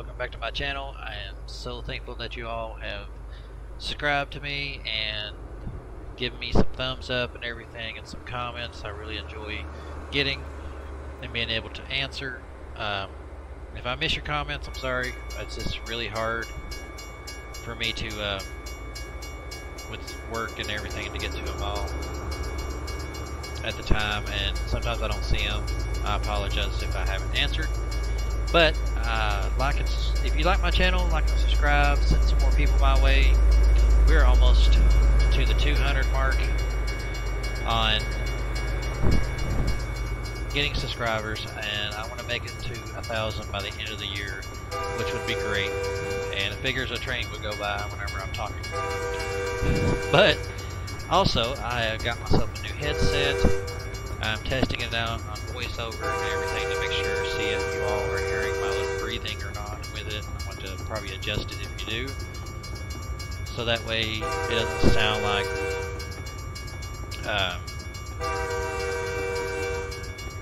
welcome back to my channel. I am so thankful that you all have subscribed to me and given me some thumbs up and everything and some comments. I really enjoy getting and being able to answer. Um, if I miss your comments, I'm sorry. It's just really hard for me to, uh, with work and everything, to get to them all at the time, and sometimes I don't see them. I apologize if I haven't answered. But uh, like if you like my channel, like and subscribe, send some more people my way. We're almost to the 200 mark on getting subscribers, and I want to make it to a thousand by the end of the year, which would be great. And it figures a train would go by whenever I'm talking. But also, I got myself a new headset. I'm testing it out on voiceover and everything to make sure, see if you all are breathing or not with it. I want to probably adjust it if you do. So that way it doesn't sound like um,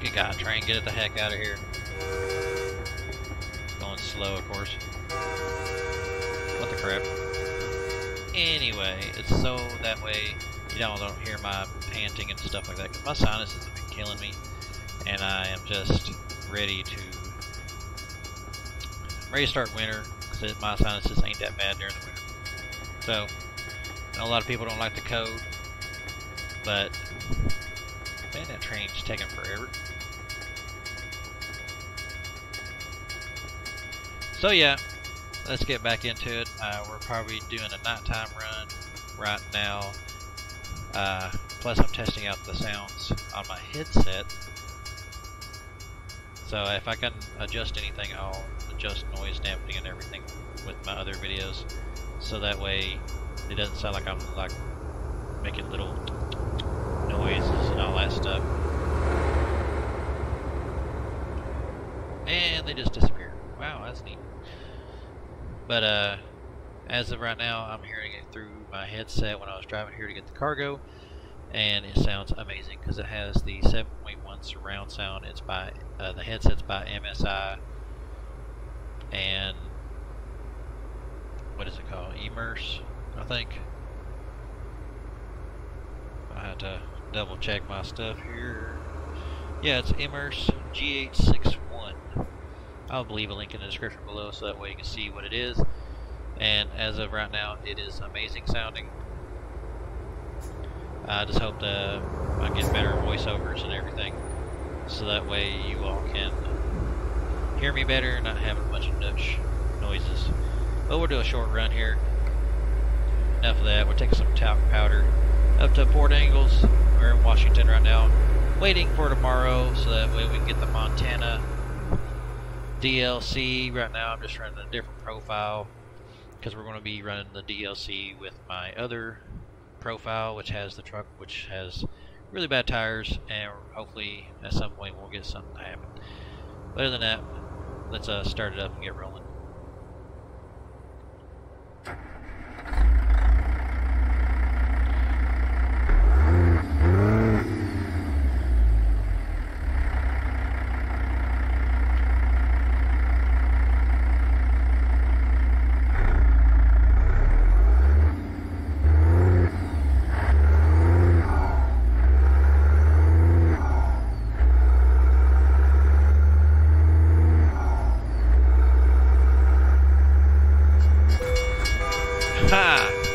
Good God, try and get it the heck out of here. Going slow, of course. What the crap. Anyway, it's so that way you don't, don't hear my panting and stuff like that, because my sinuses have been killing me, and I am just ready to ready to start winter, because my sinuses ain't that bad during the winter. So, a lot of people don't like the code, but man, that train's taking forever. So yeah, let's get back into it. Uh, we're probably doing a nighttime run right now. Uh, plus, I'm testing out the sounds on my headset. So if I can adjust anything, I'll adjust noise dampening and everything with my other videos. So that way, it doesn't sound like I'm like making little noises and all that stuff. And they just disappear. Wow, that's neat. But uh, as of right now, I'm hearing it through my headset when I was driving here to get the cargo, and it sounds amazing because it has the 7.1 surround sound. It's by uh, the headset's by MSI, and what is it called? Immerse, I think. I have to double check my stuff here. Yeah, it's Immerse GH61. I'll leave a link in the description below so that way you can see what it is. And as of right now, it is amazing sounding. I just hope that I get better voiceovers and everything, so that way you all can hear me better not have a bunch of Dutch noises. But we'll do a short run here. Enough of that. We're taking some talc powder up to Port Angeles. We're in Washington right now, waiting for tomorrow, so that way we can get the Montana DLC. Right now, I'm just running a different profile because we're going to be running the DLC with my other profile, which has the truck, which has really bad tires, and hopefully at some point we'll get something to happen. But other than that, let's uh, start it up and get rolling.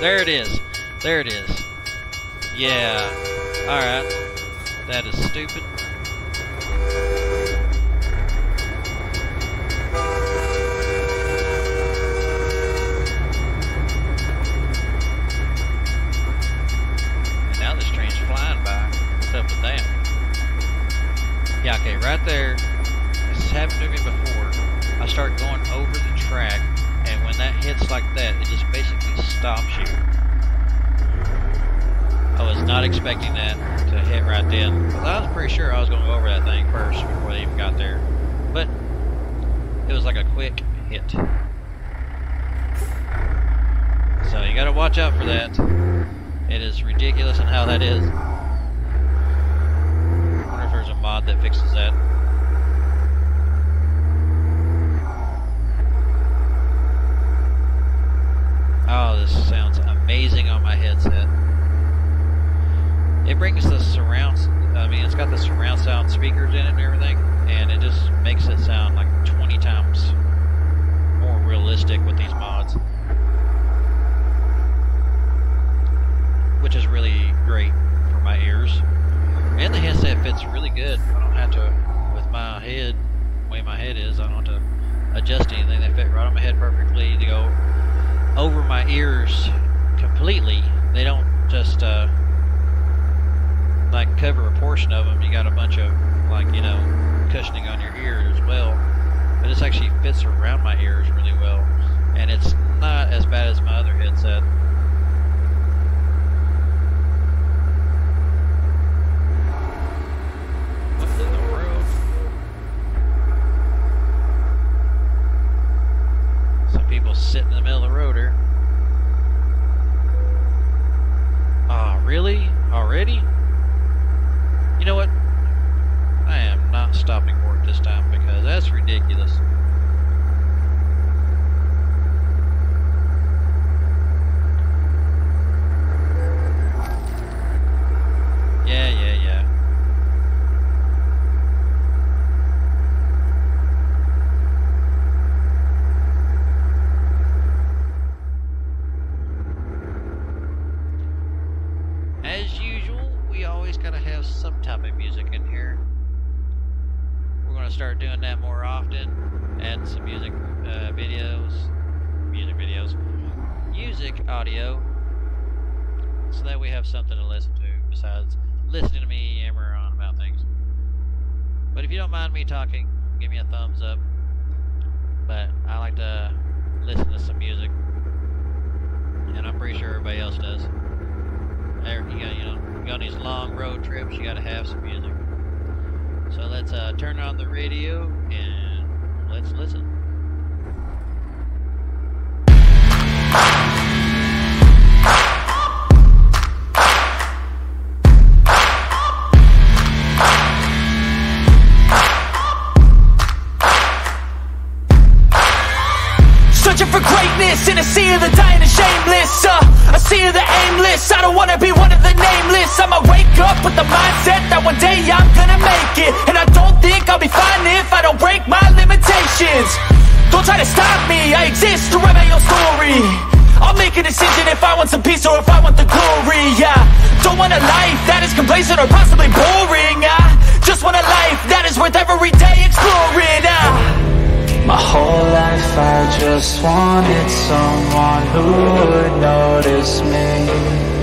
There it is. There it is. Yeah. Alright. That is stupid. That thing first before they even got there. But it was like a quick hit. So you got to watch out for that. It is ridiculous in how that is. I wonder if there's a mod that fixes that. Oh, this sounds amazing on my headset. It brings the surround, I mean, it's got the surround sound speakers in it and everything, and it just makes it sound like 20 times more realistic with these mods. Which is really great for my ears. And the headset fits really good. I don't have to, with my head, the way my head is, I don't have to adjust anything. They fit right on my head perfectly. They go over my ears completely. They don't just, uh, like cover portion of them. You got a bunch of like you know cushioning on your ear as well. But this actually fits around my ears really well, and it's not as bad as my other headset. What in the world? Some people sitting in the middle of the road here. Ah, really? Already? You know what? I am not stopping work this time because that's ridiculous. Yeah, yeah, yeah. As usual, we always gotta have some type of music in here. We're gonna start doing that more often. Add some music uh, videos, music videos, music audio, so that we have something to listen to besides listening to me yammer on about things. But if you don't mind me talking, give me a thumbs up. But I like to listen to some music, and I'm pretty sure everybody else does. There, you got, you know, you on these long road trips, you gotta have some music. So let's uh, turn on the radio and let's listen. Searching for greatness in a sea of the dying and shameless uh, A sea of the aimless I don't wanna be one of the nameless I'ma wake up with the mindset that one day I'm gonna make it. And I don't think I'll be fine if I don't break my limitations. Don't try to stop me, I exist to write my own story. I'll make a decision if I want some peace or if I want the glory Yeah, don't want a life that is complacent or possibly boring I just want a life that is worth every day exploring ah. My whole life I just wanted someone who would notice me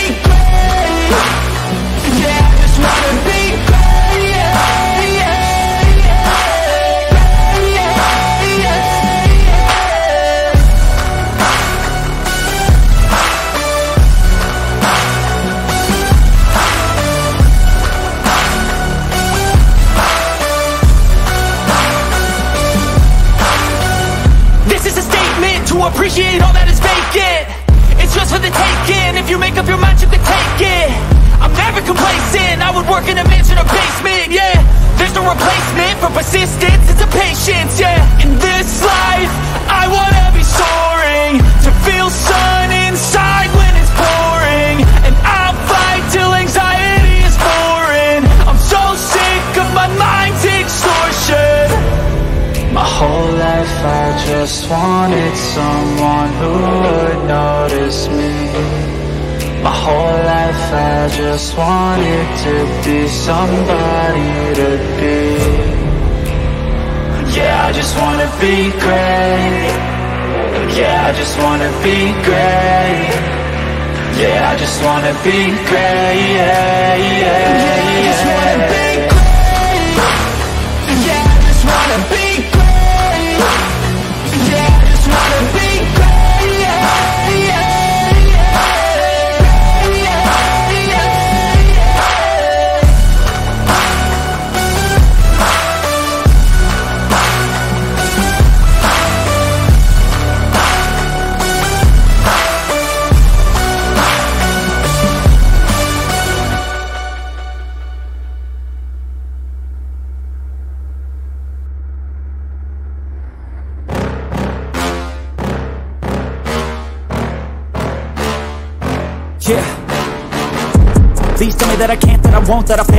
persistence. It's a patience. Yeah, in this life, I wanna be soaring to feel sun inside when it's pouring, and I'll fight till anxiety is foreign. I'm so sick of my mind's extortion. My whole life I just wanted someone who would notice me My whole life I just wanted to be somebody to be great. Yeah, I just wanna be great. Yeah, I just wanna be great. Yeah, yeah, yeah. I just wanna be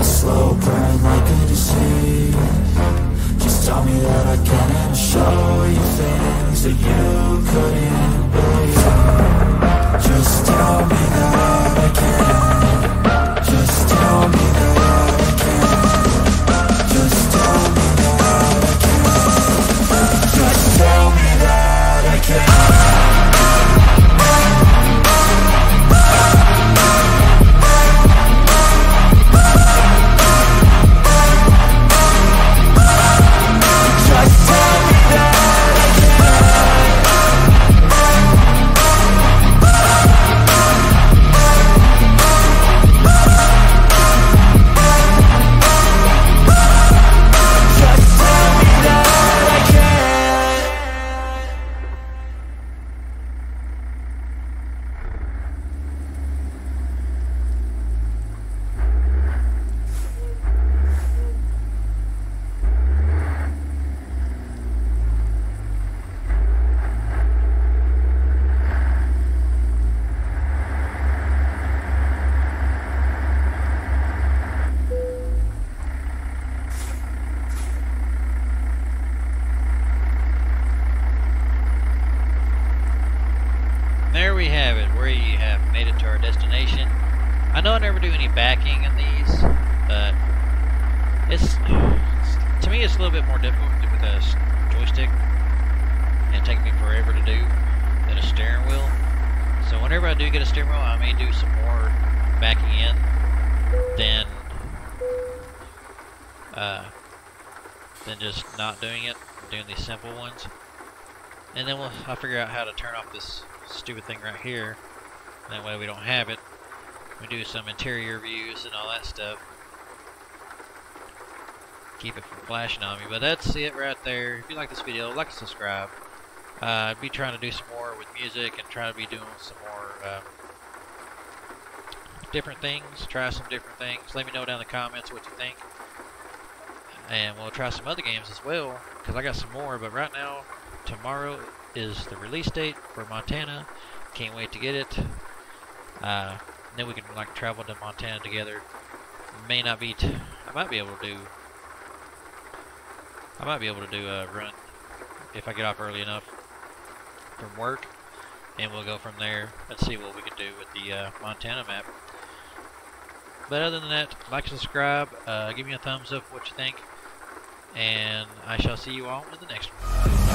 A slow burn like a disease. Just tell me that I can and I'll show I know I never do any backing in these, but it's to me it's a little bit more difficult with a joystick, and it takes me forever to do than a steering wheel. So whenever I do get a steering wheel, I may do some more backing in than uh, than just not doing it, doing these simple ones. And then we'll I'll figure out how to turn off this stupid thing right here. That way we don't have it. We do some interior views and all that stuff. Keep it from flashing on me. But that's it right there. If you like this video, like and subscribe. Uh, I'd be trying to do some more with music and try to be doing some more um, different things. Try some different things. Let me know down in the comments what you think. And we'll try some other games as well. Because I got some more. But right now, tomorrow is the release date for Montana. Can't wait to get it. Uh, like travel to Montana together. May not be. I might be able to do. I might be able to do a run if I get off early enough from work, and we'll go from there and see what we can do with the uh, Montana map. But other than that, like, subscribe, uh, give me a thumbs up what you think, and I shall see you all in the next one.